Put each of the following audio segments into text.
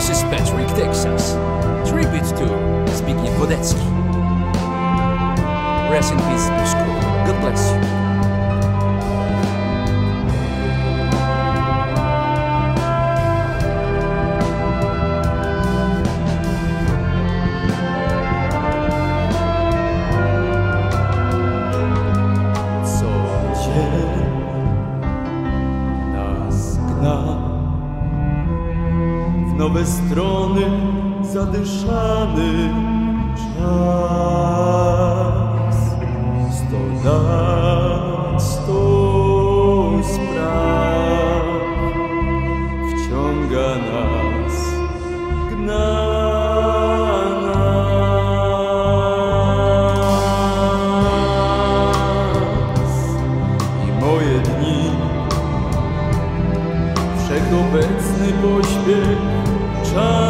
This is Patrick, Texas. Tribute to Zbigniew Wodecki. Rest in peace, Bushko. God bless you. co dzień nas nowe strony zadyszany czas. Sto lat, sto spraw wciąga nas, gna nas. I moje dni. Wszechobecny pośpiech return.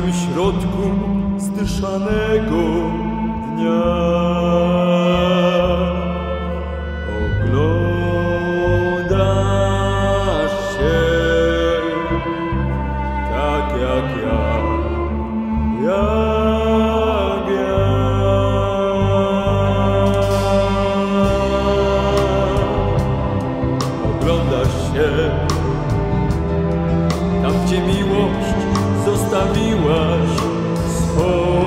Samym środku zdyszanego dnia. Oglądasz się tak jak ja. Ja. Oglądasz się. Tam gdzie miłość zostawiłaś swą